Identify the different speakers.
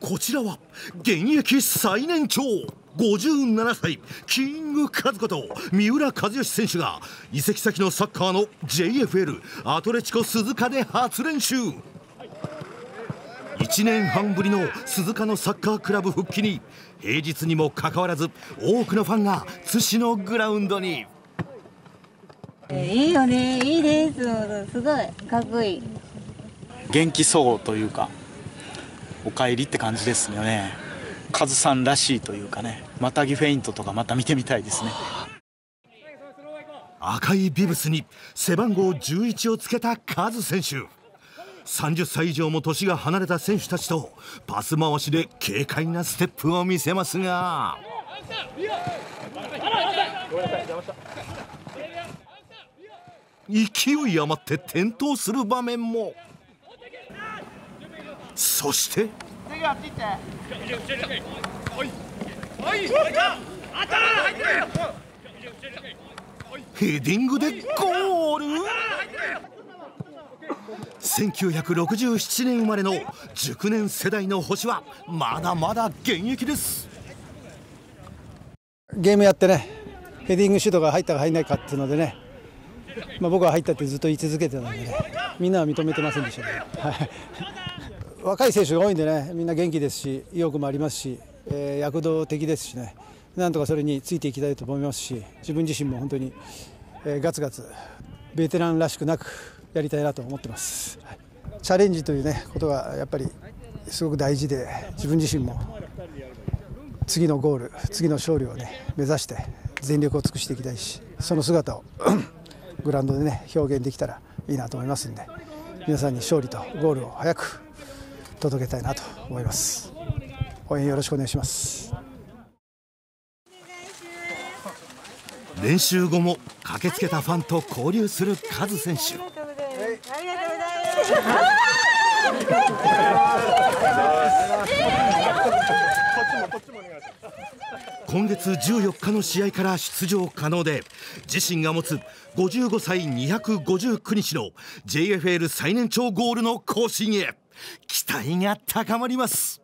Speaker 1: こちらは現役最年長57歳キングカズこと三浦知良選手が移籍先のサッカーの JFL アトレチコ鈴鹿で初練習。1年半ぶりの鈴鹿のサッカークラブ復帰に平日にもかかわらず多くのファンが津市のグラウンドに。
Speaker 2: いいよね。いいですすごい。かっこいい。
Speaker 3: 元気そうというかお帰りって感じですよね。カズさんらしいというかね。またぎフェイントとかまた見てみたいですね。
Speaker 1: 赤いビブスに背番号11をつけたカズ選手。30歳以上も年が離れた選手たちとパス回しで軽快なステップを見せますが勢い余って転倒する場面も。そして。ヘディングでゴール。1967年生まれの熟年世代の星はまだまだ現役です。
Speaker 4: ゲームやってねヘディングシュートが入ったか入らないかっていうのでね、まあ、僕は入ったってずっと言い続けてたんでねみんなは認めてませんでしたけど、はい、若い選手が多いんでねみんな元気ですし意欲もありますし、えー、躍動的ですしね。なんとかそれについていきたいと思いますし自分自身も本当に、えー、ガツガツベテランらしくなくやりたいなと思ってます、はい、チャレンジというねことがやっぱりすごく大事で自分自身も次のゴール次の勝利をね目指して全力を尽くしていきたいしその姿をグラウンドでね表現できたらいいなと思いますんで皆さんに勝利とゴールを早く届けたいなと思います。応援よろしくお願いします。
Speaker 1: 練習後も駆けつけたファンと交流するカズ選手今月14日の試合から出場可能で自身が持つ55歳259日の JFL 最年長ゴールの更新へ期待が高まります。